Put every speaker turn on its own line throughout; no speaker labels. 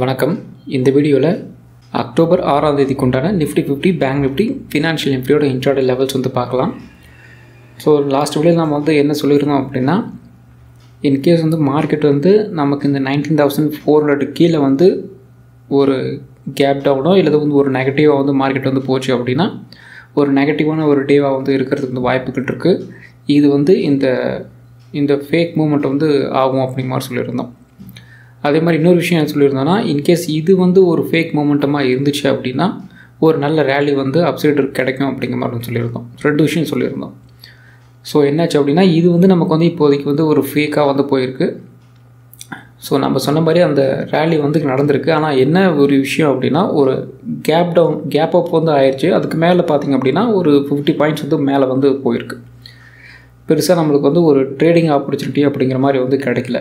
வணக்கம். இந்த வீடியோவில் அக்டோபர் ஆறாம் தேதிக்கு உண்டான Nifty fifty bank Nifty financial நிஃப்டியோட இன்ட்ராடே லெவல்ஸ் வந்து பார்க்கலாம். ஸோ லாஸ்ட் வீடியோ நம்ம வந்து என்ன சொல்லியிருந்தோம் அப்படின்னா இன்கேஸ் வந்து மார்க்கெட் வந்து நமக்கு இந்த நைன்டீன் தௌசண்ட் ஃபோர் ஹண்ட்ரட் கீழே வந்து ஒரு கேப் டவுனோ இல்லை வந்து ஒரு நெகட்டிவாக வந்து மார்க்கெட் வந்து போச்சு அப்படின்னா ஒரு நெகட்டிவான ஒரு டேவாக வந்து இருக்கிறதுக்கு வந்து வாய்ப்புகள் இருக்குது இது வந்து இந்த இந்த ஃபேக் மூமெண்ட் வந்து ஆகும் அப்படிங்கிற மாதிரி சொல்லியிருந்தோம். அதே மாதிரி இன்னொரு விஷயம் என்ன சொல்லியிருந்தோன்னா இன்கேஸ் இது வந்து ஒரு ஃபேக் மூமெண்ட்டமாக இருந்துச்சு அப்படின்னா ஒரு நல்ல ரேலி வந்து அப்சைடு கிடைக்கும் அப்படிங்கிற மாதிரி சொல்லியிருந்தோம். ரெண்டு விஷயம் சொல்லியிருந்தோம். ஸோ என்னாச்சு அப்படின்னா இது வந்து நமக்கு வந்து இப்போதைக்கு வந்து ஒரு ஃபேக்காக வந்து போயிருக்கு. ஸோ நம்ம சொன்ன மாதிரி அந்த ரேலி வந்து நடந்திருக்கு. ஆனால் என்ன ஒரு விஷயம் அப்படின்னா ஒரு கேப் டவுன் கேப் அப் வந்து ஆயிடுச்சு அதுக்கு மேலே பார்த்திங்க அப்படின்னா ஒரு ஃபிஃப்டி பாயிண்ட்ஸ் வந்து மேலே வந்து போயிருக்கு. பெருசாக நம்மளுக்கு வந்து ஒரு ட்ரேடிங் ஆப்பர்ச்சுனிட்டி அப்படிங்கிற மாதிரி வந்து கிடைக்கல.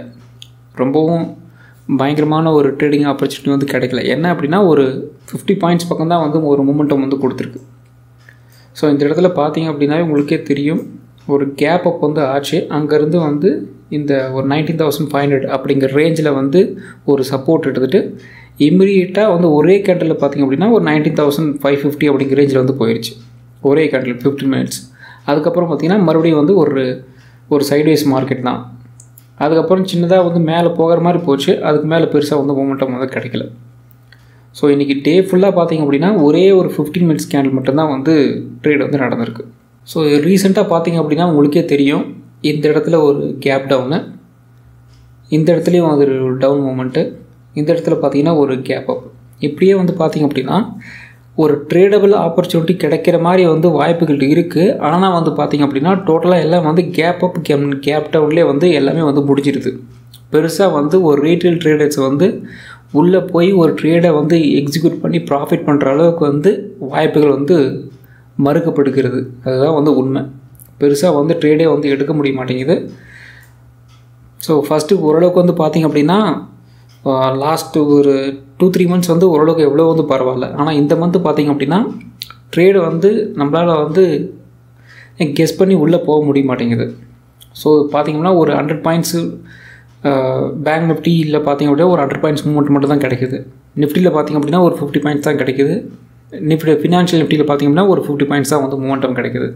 ரொம்பவும் பயங்கரமான ஒரு ட்ரேடிங் ஆப்பர்ச்சுனிட்டி வந்து கிடைக்கல. என்ன அப்படின்னா ஒரு ஃபிஃப்டி பாயிண்ட்ஸ் பக்கம் தான் வந்து ஒரு மூமெண்டம் வந்து கொடுத்துருக்கு. ஸோ இந்த இடத்துல பார்த்தீங்க அப்படின்னா உங்களுக்கே தெரியும் ஒரு கேப் அப் வந்து ஆச்சு. அங்கேருந்து வந்து இந்த ஒரு நைன்டீன் தௌசண்ட் ஃபைவ் ஹண்ட்ரட் அப்படிங்கிற ரேஞ்சில் வந்து ஒரு சப்போர்ட் எடுத்துகிட்டு இம்மிடியேட்டாக வந்து ஒரே கேண்டலில் பார்த்திங்க அப்படின்னா ஒரு நைன்டீன் தௌசண்ட் ஃபைவ் ஃபிஃப்டி அப்படிங்கிற ரேஞ்சில் வந்து போயிடுச்சு ஒரே கேண்டல் ஃபிஃப்டின் மினிட்ஸ் அதுக்கப்புறம் பார்த்திங்கன்னா மறுபடியும் வந்து ஒரு ஒரு சைட்வேஸ் மார்க்கெட் தான். அதுக்கப்புறம் சின்னதாக வந்து மேலே போகிற மாதிரி போச்சு. அதுக்கு மேலே பெருசாக வந்து மூமெண்டம் வந்து கிடைக்கல. ஸோ இன்றைக்கி டே ஃபுல்லாக பார்த்திங்க அப்படின்னா ஒரே ஒரு ஃபிஃப்டீன் மினிட்ஸ் கேண்டில் மட்டும்தான் வந்து ட்ரேட் வந்து நடந்திருக்கு. ஸோ ரீசெண்டாக பார்த்திங்க அப்படின்னா உங்களுக்கே தெரியும். இந்த இடத்துல ஒரு கேப் டவுனு இந்த இடத்துலையும் அது ஒரு டவுன் மூமெண்ட்டு இந்த இடத்துல பார்த்திங்கன்னா ஒரு கேப் அப் இப்படியே வந்து பார்த்திங்க அப்படின்னா ஒரு ட்ரேடபிள் ஆப்பர்ச்சுனிட்டி கிடைக்கிற மாதிரி வந்து வாய்ப்புகள் இருக்குது ஆனால் வந்து பார்த்திங்க அப்படின்னா டோட்டலாக எல்லாம் வந்து கேப் அப் கேம் கேப் டவுன்லேயே வந்து எல்லாமே வந்து முடிஞ்சிருது. பெருசாக வந்து ஒரு ரீட்டைல் ட்ரேடர்ஸ் வந்து உள்ளே போய் ஒரு ட்ரேடை வந்து எக்ஸிக்யூட் பண்ணி ப்ராஃபிட் பண்ணுற அளவுக்கு வந்து வாய்ப்புகள் வந்து மறுக்கப்படுகிறது. அதுதான் வந்து உண்மை. பெருசாக வந்து ட்ரேடே வந்து எடுக்க முடிய மாட்டேங்குது. ஸோ ஃபஸ்ட்டு ஓரளவுக்கு வந்து பார்த்திங்க அப்படின்னா லாஸ்ட்டு ஒரு டூ த்ரீ மந்த்ஸ் வந்து ஓரளவுக்கு எவ்வளோ வந்து பரவாயில்ல. ஆனால் இந்த மந்த்து பார்த்திங்க அப்படின்னா ட்ரேடு வந்து நம்மளால் வந்து கெஸ் பண்ணி உள்ளே போக முடிய மாட்டேங்குது. ஸோ பார்த்திங்கன்னா ஒரு ஹண்ட்ரட் பாயிண்ட்ஸு பேங்க் நிஃப்டியில் பார்த்திங்க அப்படின்னா ஒரு ஹண்ட்ரட் பாயிண்ட்ஸ் மூமெண்ட் மட்டும் தான் கிடைக்குது. நிஃப்டியில் பார்த்திங்க அப்படின்னா ஒரு ஃபிஃப்டி பாயிண்ட்ஸ் தான் கிடைக்குது. நிஃப்டி ஃபினான்ஷியல் நிஃப்டியில் பார்த்தீங்கன்னா ஒரு ஃபிஃப்டி பாயிண்ட்ஸாக வந்து மூமெண்டம் கிடைக்குது.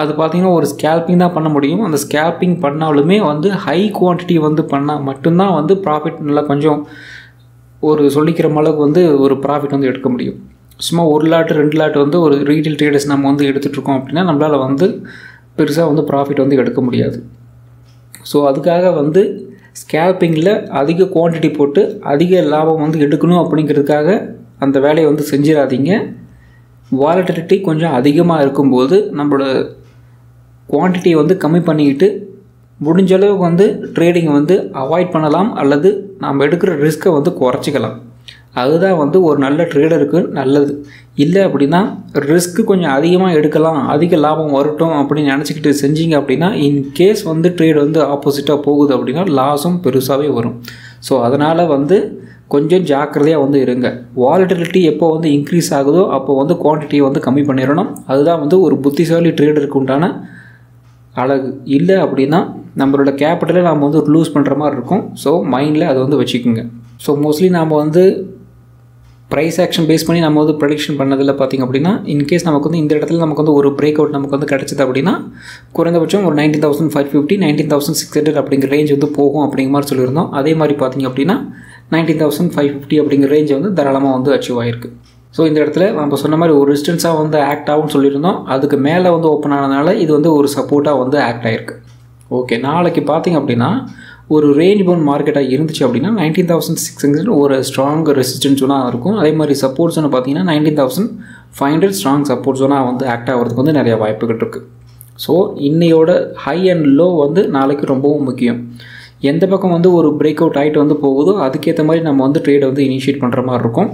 அது பார்த்திங்கன்னா ஒரு ஸ்கேல்பிங் தான் பண்ண முடியும். அந்த ஸ்கேல்பிங் பண்ணாலுமே வந்து ஹை குவான்டிட்டி வந்து பண்ணால் மட்டும்தான் வந்து ப்ராஃபிட் நல்லா கொஞ்சம் ஒரு சொல்லிக்கிற அளவுக்கு வந்து ஒரு ப்ராஃபிட் வந்து எடுக்க முடியும். சும்மா ஒரு லாட்டு ரெண்டு லாட்டு வந்து ஒரு ரீட்டைல் ட்ரேடர்ஸ் நம்ம வந்து எடுத்துகிட்ருக்கோம் அப்படின்னா நம்மளால் வந்து பெருசாக வந்து ப்ராஃபிட் வந்து எடுக்க முடியாது. ஸோ அதுக்காக வந்து ஸ்கேல்பிங்கில் அதிக குவான்டிட்டி போட்டு அதிக லாபம் வந்து எடுக்கணும் அப்படிங்கிறதுக்காக அந்த வேலையை வந்து செஞ்சிடாதீங்க வாலட்டிலிட்டி கொஞ்சம் அதிகமாக இருக்கும்போது நம்மளோட குவான்டிட்டியை வந்து கம்மி பண்ணிக்கிட்டு முடிஞ்ச அளவுக்கு வந்து ட்ரேடிங்கை வந்து அவாய்ட் பண்ணலாம் அல்லது நாம் எடுக்கிற ரிஸ்க்கை வந்து குறைச்சிக்கலாம். அதுதான் வந்து ஒரு நல்ல ட்ரேடருக்கு நல்லது. இல்லை அப்படின்னா ரிஸ்க்கு கொஞ்சம் அதிகமாக எடுக்கலாம் அதிக லாபம் வரட்டும் அப்படின்னு நினச்சிக்கிட்டு செஞ்சீங்க அப்படின்னா இன்கேஸ் வந்து ட்ரேட் வந்து ஆப்போசிட்டாக போகுது அப்படின்னா லாஸும் பெருசாகவே வரும். ஸோ அதனால் வந்து கொஞ்சம் ஜாக்கிரதையாக வந்து இருங்க. வாலட்டிலிட்டி எப்போ வந்து இன்க்ரீஸ் ஆகுதோ அப்போ வந்து குவான்டிட்டியை வந்து கம்மி பண்ணிடணும். அதுதான் வந்து ஒரு புத்திசாலி ட்ரேடருக்கு உண்டான அழகு. இல்லை அப்படின்னா நம்மளோட கேபிட்டலை நாம் வந்து லூஸ் பண்ணுற மாதிரி இருக்கும். ஸோ மைண்டில் அதை வந்து வச்சுக்கோங்க. ஸோ மோஸ்ட்லி நாம் வந்து ப்ரைஸ் ஆக்ஷன் பேஸ் பண்ணி நம்ம வந்து ப்ரொடிக்ஷன் பண்ணதில் பார்த்திங்க அப்படின்னா இன்கேஸ் நமக்கு வந்து இந்த இடத்துல நமக்கு வந்து ஒரு பிரேக் அவுட் நமக்கு வந்து கிடச்சிது அப்படின்னா குறைந்தபட்சம் ஒரு nineteen thousand five fifty nineteen thousand six hundred அப்படிங்கிற ரேஞ்ச் வந்து போகும் அப்படிங்கிற மாதிரி சொல்லியிருந்தோம். அதே மாதிரி பார்த்திங்க அப்படின்னா நைன்டீன் தௌசண்ட் ஃபைவ் ஃபிஃப்டி அப்படிங்கிற ரேஞ்ச் வந்து தாராளமாக வந்து அச்சீவ் ஆகிருக்கு ஸோ இந்த இடத்துல நம்ம சொன்ன மாதிரி ஒரு டிஸ்டன்ஸாக வந்து ஆக்ட் ஆகும்னு சொல்லியிருந்தோம். அதுக்கு மேலே வந்து ஓப்பன் ஆனதுனால இது வந்து ஒரு சப்போர்ட்டாக வந்து ஆக்ட் ஆகிருக்கு ஓகே நாளைக்கு பார்த்திங்க அப்படின்னா ஒரு ரேஞ்ச் பவுன் மார்க்கெட்டாக இருந்துச்சு அப்படின்னா நைன்டீன் தௌசண்ட் சிக்ஸ் ஹண்ட்ரட் ஒரு ஸ்ட்ராங் ரெசிஸ்டன்ஸ் ஜோனாக இருக்கும். அதே மாதிரி சப்போர்ட் ஜோனை பார்த்தீங்கன்னா nineteen thousand five hundred strong support ஜோனாக வந்து ஆக்ட் ஆகிறதுக்கு வந்து நிறைய வாய்ப்புகள் இருக்குது ஸோ இன்னையோட ஹை அண்ட் லோ வந்து நாளைக்கு ரொம்பவும் முக்கியம். எந்த பக்கம் வந்து ஒரு பிரேக் அவுட் ஆகிட்டு வந்து போகுதோ அதுக்கேற்ற மாதிரி நம்ம வந்து ட்ரேடை வந்து இனிஷியேட் பண்ணுற மாதிரி இருக்கும்.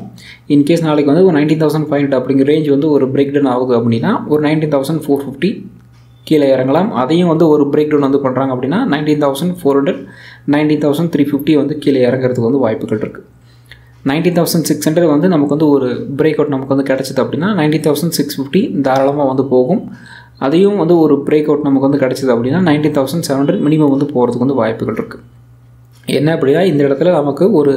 இன்கேஸ் நாளைக்கு வந்து ஒரு நைன்டீன் தௌசண்ட் ஃபைவ் ஹண்ட்ரட் அப்படிங்கிற ரேஞ்ச் வந்து ஒரு பிரேக் டவுன் ஆகுது அப்படின்னா ஒரு நைன்டீன் தௌசண்ட் ஃபோர் ஃபிஃப்டி கீழே இறங்கலாம். அதையும் வந்து ஒரு பிரேக் டவுன் வந்து பண்ணுறாங்க அப்படின்னா nineteen thousand four hundred nineteen thousand three fifty வந்து கீழே இறங்குறதுக்கு வந்து வாய்ப்புகள் இருக்குது நைன்டீன் தௌசண்ட் சிக்ஸ் ஹண்ட்ரட் வந்து நமக்கு வந்து ஒரு பிரேக் அவுட் நமக்கு வந்து கிடச்சிது அப்படின்னா நைன்டீன் தௌசண்ட் சிக்ஸ் ஃபிஃப்டி தாராளமாக வந்து போகும். அதையும் வந்து ஒரு பிரேக் அவுட் நமக்கு வந்து கிடச்சிது அப்படின்னா nineteen thousand seven hundred minimum வந்து போகிறதுக்கு வந்து வாய்ப்புகள் இருக்குது என்ன அப்படின்னா இந்த இடத்துல நமக்கு ஒரு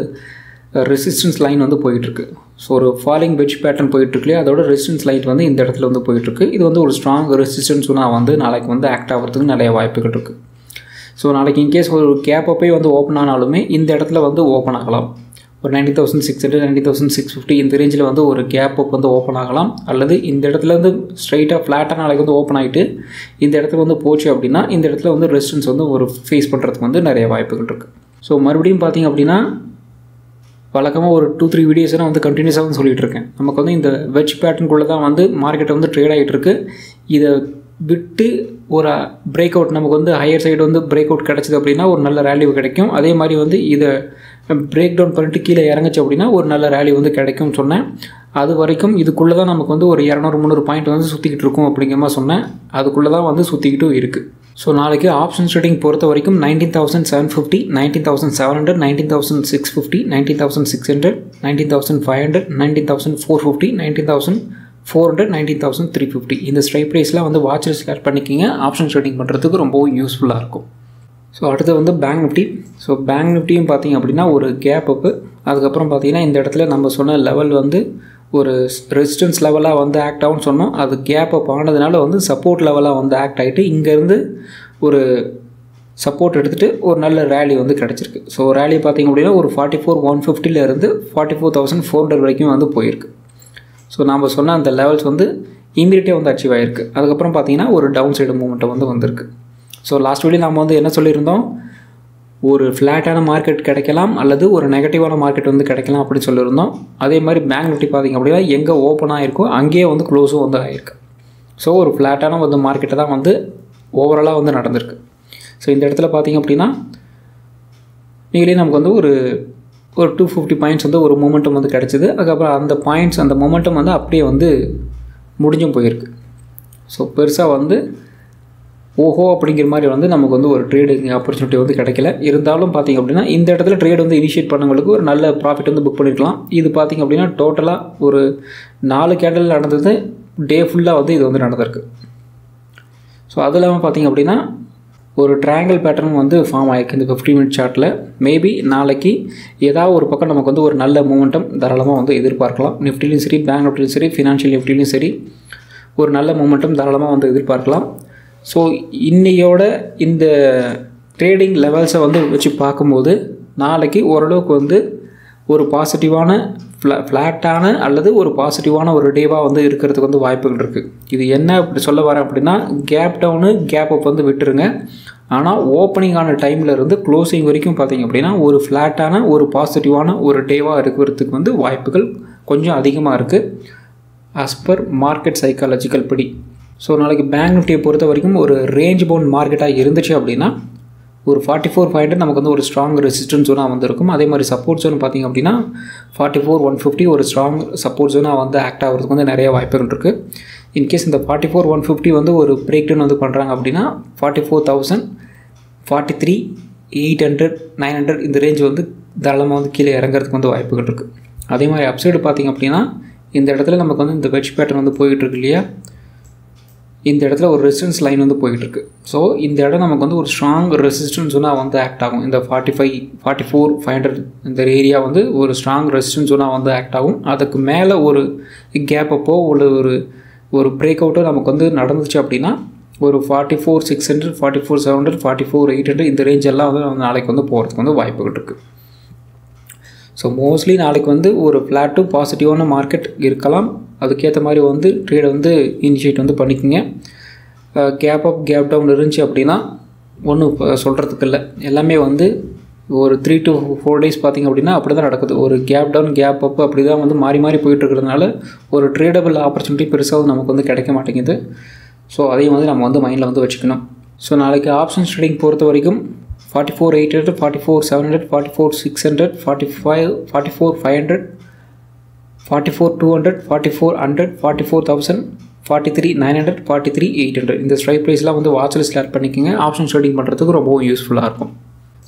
ரெசிஸ்டன்ஸ் லைன் வந்து போயிட்டுருக்கு. ஸோ ஒரு ஃபாலிங் பெட்ச் பேட்டர்ன் போயிட்டுருக்குலையே அதோட ரெசிஸ்டன்ஸ் லைன் வந்து இந்த இடத்துல வந்து போயிட்டுருக்கு. இது வந்து ஒரு ஸ்ட்ராங் ரெசிஸ்டன்ஸ்னால் வந்து நாளைக்கு வந்து ஆக்ட் ஆகிறதுக்கு நிறைய வாய்ப்புகள் இருக்குது ஸோ நாளைக்கு இன்கேஸ் ஒரு கேப் அப்பே வந்து ஓப்பன் ஆனாலுமே இந்த இடத்துல வந்து ஓப்பன் ஆகலாம். ஒரு ninety thousand six hundred ninety thousand six fifty இந்த ரேஞ்சில் வந்து ஒரு கேப் அப் வந்து ஓப்பன் ஆகலாம். அல்லது இந்த இடத்துல வந்து ஸ்ட்ரைட்டாக ஃப்ளாட்டாக நாளைக்கு வந்து ஓப்பன் ஆகிட்டு இந்த இடத்துல வந்து போச்சு அப்படின்னா இந்த இடத்துல வந்து ரெசிஸ்டன்ஸ் வந்து ஒரு ஃபேஸ் பண்ணுறதுக்கு வந்து நிறைய வாய்ப்புகள் இருக்குது ஸோ மறுபடியும் பார்த்திங்க அப்படின்னா வழக்கமாக ஒரு டூ த்ரீ வீடியோஸ் நான் வந்து கண்டினியூஸாக வந்து சொல்லிகிட்டு இருக்கேன். நமக்கு வந்து இந்த வெஜ் பேட்டர்னுக்குள்ளே தான் வந்து மார்க்கெட் வந்து ட்ரேட் ஆகிட்டு இருக்குது இதை விட்டு ஒரு பிரேக் அவுட் நமக்கு வந்து ஹையர் சைடு வந்து பிரேக் அவுட் கிடச்சிது அப்படின்னா ஒரு நல்ல ரேலி கிடைக்கும். அதே மாதிரி வந்து இதை பிரேக் டவுன் பண்ணிட்டு கீழே இறங்குச்சு அப்படின்னா ஒரு நல்ல ரேலி வந்து கிடைக்கும்னு சொன்னேன். அது வரைக்கும் இதுக்குள்ளே தான் நமக்கு வந்து ஒரு இரநூறு முந்நூறு பாயிண்ட் வந்து சுற்றிக்கிட்டு இருக்கும் அப்படிங்கிற மாதிரி சொன்னேன். அதுக்குள்ளே தான் வந்து சுற்றிக்கிட்டும் இருக்குது ஸோ நாளைக்கு ஆப்ஷன் ட்ரேடிங் பொறுத்த வரைக்கும் nineteen thousand seven fifty nineteen thousand seven hundred nineteen thousand six fifty nineteen thousand six hundred nineteen thousand five hundred nineteen thousand four fifty nineteen thousand four hundred nineteen thousand three fifty இந்த strike ப்ரைஸ்லாம் வந்து watch start பண்ணிக்கிங்க. Option trading பண்ணுறதுக்கு ரொம்பவும் யூஸ்ஃபுல்லாக இருக்கும். So அடுத்து வந்து பேங்க் நிஃப்டி ஸோ பேங்க் நிஃப்டியும் பார்த்திங்க அப்படின்னா ஒரு கேப் அப்பு அதுக்கப்புறம் பார்த்திங்கன்னா இந்த இடத்துல நம்ம சொன்ன லெவல் வந்து ஒரு ரெசிஸ்டன்ஸ் லெவலாக வந்து ஆக்ட் ஆகும்னு சொன்னோம். அது கேப் அப் ஆனதுனால வந்து சப்போர்ட் லெவலாக வந்து ஆக்ட் ஆகிட்டு இங்கேருந்து ஒரு சப்போர்ட் எடுத்துகிட்டு ஒரு நல்ல ரேலி வந்து கிடச்சிருக்கு. ஸோ ரேலி பார்த்திங்க அப்படின்னா ஒரு forty four one ஃபிஃப்டிலேருந்து forty four thousand four hundred வரைக்கும் வந்து போயிருக்கு. ஸோ நாம் சொன்ன அந்த லெவல்ஸ் வந்து இமீடியட்டாக வந்து அச்சீவ் ஆகிருக்கு அதுக்கப்புறம் பார்த்தீங்கன்னா ஒரு டவுன் சைடு மூமெண்ட்டை வந்து வந்திருக்கு. ஸோ லாஸ்ட் வீடியோ நம்ம வந்து என்ன சொல்லியிருந்தோம்? ஒரு ஃப்ளாட்டான மார்க்கெட் கிடைக்கலாம் அல்லது ஒரு நெகட்டிவான மார்க்கெட் வந்து கிடைக்கலாம் அப்படின்னு சொல்லியிருந்தோம். அதே மாதிரி பேங்க் நிஃப்டி பார்த்திங்க அப்படின்னா எங்கே ஓப்பன் ஆகிருக்கோ அங்கேயே வந்து க்ளோஸும் வந்து ஆகிருக்கு ஸோ ஒரு ஃப்ளாட்டான வந்து மார்க்கெட்டை தான் வந்து ஓவராலாக வந்து நடந்திருக்கு. ஸோ இந்த இடத்துல பார்த்திங்க அப்படின்னா நீங்களே நமக்கு வந்து ஒரு ஒரு டூ ஃபிஃப்டி பாயிண்ட்ஸ் வந்து ஒரு மொமெண்டம் வந்து கிடச்சிது. அதுக்கப்புறம் அந்த பாயிண்ட்ஸ் அந்த மொமெண்டம் வந்து அப்படியே வந்து முடிஞ்சும் போயிருக்கு. ஸோ பெருசாக வந்து ஓஹோ அப்படிங்கிற மாதிரி வந்து நமக்கு வந்து ஒரு ட்ரேடிங் ஆப்பர்ச்சுனிட்டி வந்து கிடைக்கல. இருந்தாலும் பார்த்திங்க அப்படின்னா இந்த இடத்துல ட்ரேட் வந்து இனிஷியேட் பண்ணவங்களுக்கு ஒரு நல்ல ப்ராஃபிட் வந்து புக் பண்ணிருக்கலாம். இது பார்த்திங்க அப்படின்னா டோட்டலாக ஒரு நாலு கேண்டல் நடந்தது. டே ஃபுல்லாக வந்து இது வந்து நடந்திருக்கு. ஸோ அது இல்லாமல் பார்த்திங்க அப்படின்னா ஒரு ட்ரையாங்கிள் பேட்டர்ன் வந்து ஃபார்ம் ஆகிருக்கு இந்த ஃபிஃப்டி மினிட் சார்ட்டில் மேபி நாளைக்கு ஏதாவது ஒரு பக்கம் நமக்கு வந்து ஒரு நல்ல மூமெண்டம் தாராளமாக வந்து எதிர்பார்க்கலாம். நிஃப்டிலையும் சரி பேங்க் நிஃப்டிலையும் சரி ஃபினான்ஷியல் நிஃப்டிலையும் சரி ஒரு நல்ல மூமெண்டம் தாராளமாக வந்து எதிர்பார்க்கலாம். ஸோ இன்னையோட இந்த ட்ரேடிங் லெவல்ஸை வந்து வச்சு பார்க்கும்போது நாளைக்கு ஓரளவுக்கு வந்து ஒரு பாசிட்டிவான ஃப்ளா ஃப்ளாட்டான அல்லது ஒரு பாசிட்டிவான ஒரு டேவாக வந்து இருக்கிறதுக்கு வந்து வாய்ப்புகள் இருக்குது இது என்ன அப்படி சொல்ல வரேன் அப்படின்னா கேப் டவுனு கேப் அப் வந்து விட்டுருங்க. ஆனால் ஓப்பனிங்கான டைமில் இருந்து க்ளோசிங் வரைக்கும் பார்த்தீங்க அப்படின்னா ஒரு ஃப்ளாட்டான ஒரு பாசிட்டிவான ஒரு டேவாக இருக்கிறதுக்கு வந்து வாய்ப்புகள் கொஞ்சம் அதிகமாக இருக்குது ஆஸ் பர் மார்க்கெட் சைக்காலஜிக்கல் படி. ஸோ நாளைக்கு பேங்க் நிஃப்டியை பொறுத்த வரைக்கும் ஒரு ரேஞ்ச் பவுண்ட் மார்க்கெட்டாக இருந்துச்சு அப்படின்னா ஒரு ஃபார்ட்டி ஃபோர் ஃபைவ் ஹண்ட்ரட் நமக்கு வந்து ஒரு ஸ்ட்ராங் ரெசிஸ்டன்ஸ் ஜோனாக வந்து இருக்கும் அதே மாதிரி சப்போர்ட் ஜோன் பார்த்திங்க அப்படின்னா ஃபார்ட்டி ஃபோர் ஒன் ஃபிஃப்டி ஒரு ஸ்ட்ராங் சப்போர்ட் ஜோனாக வந்து ஆக்ட் ஆகிறதுக்கு வந்து நிறைய வாய்ப்புகள் இருக்குது இன்கேஸ் இந்த ஃபார்ட்டி ஃபோர் ஒன் ஃபிஃப்டி வந்து ஒரு பிரேக் டவுன் வந்து பண்ணுறாங்க அப்படின்னா forty four thousand forty three eight hundred nine hundred இந்த ரேஞ்ச் வந்து தாராளமாக வந்து கீழே இறங்குறதுக்கு வந்து வாய்ப்புகள் இருக்குது அதே மாதிரி அப்சைடு பார்த்திங்க அப்படின்னா இந்த இடத்துல நமக்கு வந்து இந்த வெஜ் பேட்டர்ன் வந்து போயிட்டு இருக்கு இல்லையா? இந்த இடத்துல ஒரு ரெசிஸ்டன்ஸ் லைன் வந்து போயிட்டுருக்கு ஸோ இந்த இடம் நமக்கு வந்து ஒரு ஸ்ட்ராங் ரெசிஸ்டன்ஸ் வந்து ஆக்ட் ஆகும். இந்த forty five forty four five hundred இந்த ஏரியா வந்து ஒரு ஸ்ட்ராங் ரெசிஸ்டன்ஸ் வந்து ஆக்ட் ஆகும். அதுக்கு மேலே ஒரு கேப் அப்போ ஒரு ஒரு ஒரு பிரேக் அவுட்டோ நமக்கு வந்து நடந்துச்சு அப்படின்னா ஒரு forty four six hundred forty four seven hundred forty four eight hundred இந்த ரேஞ்ச் எல்லாம் வந்து நாளைக்கு வந்து போகிறதுக்கு வந்து வாய்ப்புகள் இருக்குது ஸோ மோஸ்ட்லி நாளைக்கு வந்து ஒரு ஃப்ளாட் டு பாசிட்டிவான மார்க்கெட் இருக்கலாம். அதுக்கேற்ற மாதிரி வந்து ட்ரேடை வந்து இனிஷியேட் வந்து பண்ணிக்கோங்க. கேப் அப் கேப் டவுன் இருந்துச்சு அப்படின்னா ஒன்றும் சொல்கிறதுக்கு இல்லை. எல்லாமே வந்து ஒரு த்ரீ டு ஃபோர் டேஸ் பார்த்திங்க அப்படின்னா அப்படி தான் நடக்குது. ஒரு கேப் டவுன் கேப் அப் அப்படி தான் வந்து மாறி மாறி போயிட்டு இருக்கிறதுனால ஒரு ட்ரேடபிள் ஆப்பர்ச்சுனிட்டி பெருசாக நமக்கு வந்து கிடைக்க மாட்டேங்குது. ஸோ அதையும் வந்து நம்ம வந்து மைண்டில் வந்து வச்சுக்கணும். ஸோ நாளைக்கு ஆப்ஷன்ஸ் ட்ரேடிங் பொறுத்த வரைக்கும் forty four eight hundred forty four seven hundred forty four six hundred forty five forty four five hundred forty four two hundred forty four hundred forty four thousand forty three nine hundred forty three eight hundred இந்த strike ப்ரைஸ்லாம் வந்து watch list add பண்ணிக்கோங்க. Option trading பண்ணுறதுக்கு ரொம்பவும் யூஸ்ஃபுல்லாக இருக்கும்.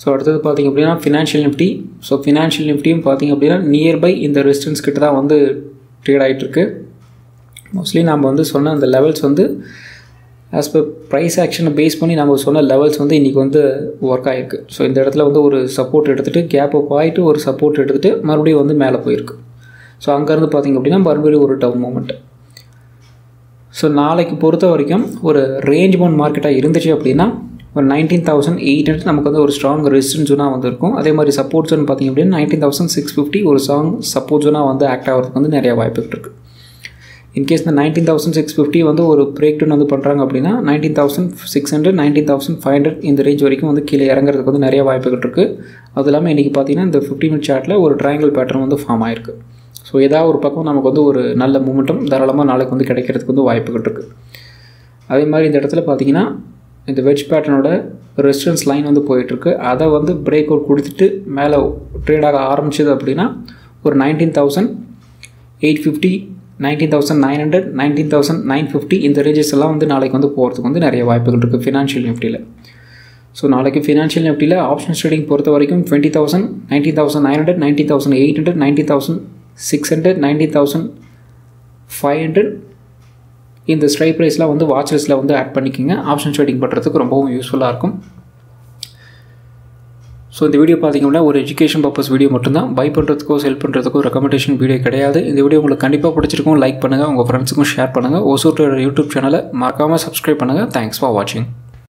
So அடுத்தது பார்த்திங்க அப்படின்னா ஃபினான்ஷியல் நிஃப்டி ஸோ ஃபினான்ஷியல் நிஃப்டியும் பார்த்திங்க அப்படின்னா நியர்பை இந்த ரெசிஸ்டன்ஸ் கிட்ட தான் வந்து ட்ரேட் ஆகிட்டுருக்கு மோஸ்ட்லி நம்ம வந்து சொன்ன அந்த லெவல்ஸ் வந்து ஆஸ் பர் ப்ரைஸ் ஆக்ஷனை பேஸ் பண்ணி நம்ம சொன்ன லெவல்ஸ் வந்து இன்றைக்கி வந்து ஒர்க் ஆகிருக்கு ஸோ இந்த இடத்துல வந்து ஒரு சப்போர்ட் எடுத்துகிட்டு கேப் அப் ஆகிட்டு ஒரு சப்போர்ட் எடுத்துகிட்டு மறுபடியும் வந்து மேலே போயிருக்கு. ஸோ அங்கேருந்து பார்த்திங்க அப்படின்னா மறுபடியும் ஒரு டவுன் மூமெண்ட் ஸோ நாளைக்கு பொறுத்த வரைக்கும் ஒரு ரேஞ்ச் பவுண்ட் மார்க்கெட்டாக இருந்துச்சு அப்படின்னா ஒரு நைன்டீன் தௌசண்ட் எயிட் ஹண்ட்ரட் நமக்கு வந்து ஒரு ஸ்ட்ராங் ரெசிஸ்டன்ஸ் ஜோனாக வந்துருக்கும். அதே மாதிரி சப்போர்ட் ஜோன் பார்த்திங்க அப்படின்னா நைன்டீன் தௌசண்ட் சிக்ஸ் ஃபிஃப்டி ஒரு ஸ்ட்ராங் சப்போர்ட் ஜோனாக வந்து ஆக்ட் ஆகிறதுக்கு வந்து நிறைய வாய்ப்புகள் இருக்குது இன்கேஸ் இந்த நைன்டீன் தௌசண்ட் சிக்ஸ் ஃபிஃப்டி வந்து ஒரு பிரேக் டவுன் வந்து பண்ணுறாங்க அப்படின்னா nineteen thousand six hundred nineteen thousand five hundred இந்த ரேஞ்ச் வரைக்கும் வந்து கீழே இறங்குறதுக்கு வந்து நிறைய வாய்ப்புகள் இருக்குது அது இல்லாமல் இன்றைக்கி பார்த்தீங்கன்னா இந்த ஃபிஃப்டி மினிட் சார்ட்டில் ஒரு ட்ரையாங்கிள் பேட்டர்ன் வந்து ஃபார்ம் ஆயிருக்கு. ஸோ ஏதாவது ஒரு பக்கம் நமக்கு வந்து ஒரு நல்ல மூமெண்ட்டும் தாராளமாக நாளைக்கு வந்து கிடைக்கிறதுக்கு வந்து வாய்ப்புகள் இருக்குது அதே மாதிரி இந்த இடத்துல பார்த்தீங்கன்னா இந்த வெஜ் பேட்டர்னோட ரெசிஸ்டன்ஸ் லைன் வந்து போயிட்டுருக்கு. அதை வந்து பிரேக் அவுட் கொடுத்துட்டு மேலே ட்ரேடாக ஆரம்பிச்சது அப்படின்னா ஒரு nineteen thousand eight fifty nineteen thousand nine hundred nineteen thousand nine fifty இந்த ரேஞ்சஸ் எல்லாம் வந்து நாளைக்கு வந்து போகிறதுக்கு வந்து நிறைய வாய்ப்புகள் இருக்குது ஃபினான்ஷியல் நிஃப்டியில் ஸோ நாளைக்கு ஃபினான்ஷியல் நிஃப்டியில் ஆப்ஷன் ட்ரேடிங் பொறுத்த வரைக்கும் twenty thousand nineteen thousand nine hundred nineteen thousand eight hundred nineteen thousand six hundred nineteen thousand five hundred இந்த ஸ்ட்ரைக் ப்ரைஸ்லாம் வந்து வாட்ச் லிஸ்ட்டில் வந்து ஆட் பண்ணிக்கோங்க. ஆப்ஷன் ட்ரேடிங் பண்ணுறதுக்கு ரொம்பவும் யூஸ்ஃபுல்லாக இருக்கும். ஸோ இந்த வீடியோ பார்த்தீங்கன்னா ஒரு எஜுகேஷன் பர்பஸ் வீடியோ மட்டும்தான். பை பண்ணுறதுக்கோ செல் பண்ணுறதுக்கோ ரெக்கமெண்டேஷன் வீடியோ கிடையாது. இந்த வீடியோ உங்களுக்கு கண்டிப்பாக பிடிச்சிருக்கும் லைக் பண்ணுங்கள் உங்கள் ஃப்ரெண்ட்ஸுக்கும் ஷேர் பண்ணுங்கள் ஒசூர் யூடியூப் சேனலை மறக்காமல் சப்ஸ்கிரைப் பண்ணுங்கள் தேங்க்ஸ் ஃபார் வாட்சிங்